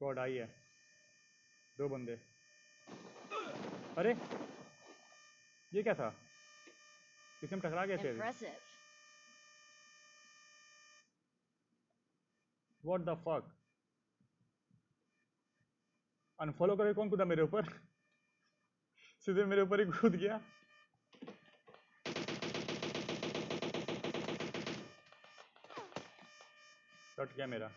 Squad आई है। दो बंदे। अरे ये क्या था? किसी में टकरा गए थे. व्हाट द फक अनफॉलो करके कौन कूदा मेरे ऊपर? सीधे मेरे ऊपर ही कूद गया। कट गया मेरा।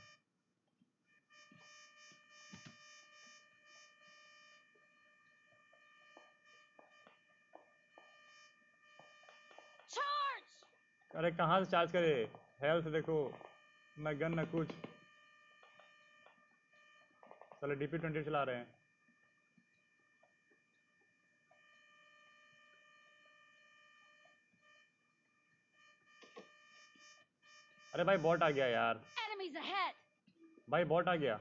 अरे कहाँ से चार्ज करे? हेल्थ देखो। ना गन ना कुछ। चलो डीपी ट्वेंटी चला रहे हैं। अरे भाई बॉट आ गया यार। भाई बॉट आ गया।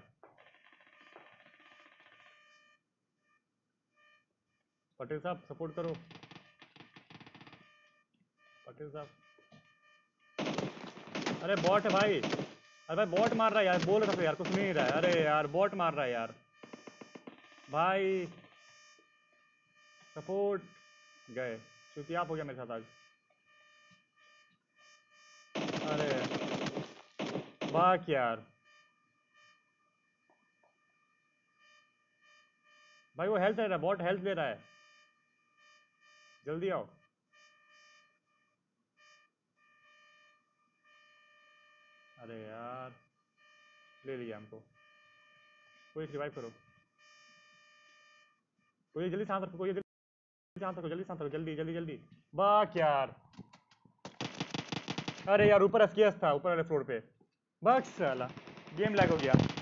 पटेल साहब सपोर्ट करो। पटेल साहब। अरे बॉट है भाई। अरे भाई बॉट मार रहा है यार। बोल रहा था यार, कुछ नहीं रहा है। अरे यार बॉट मार रहा है यार। भाई सपोर्ट गए। क्योंकि आप हो गया मेरे साथ आज। अरे बाक यार। भाई वो हेल्थ ले रहा है बॉट हेल्थ ले रहा है। जल्दी आओ। अरे यार, ले लिया हमको। कोई रिवाइव करो। कोई जल्दी शांत रखो, कोई जल्दी शांत रखो, जल्दी शांत रखो, जल्दी जल्दी जल्दी। बाक यार। अरे यार, ऊपर एसकेएस था, ऊपर वाले फ्लोर पे। बक्स साला गेम लैग हो गया।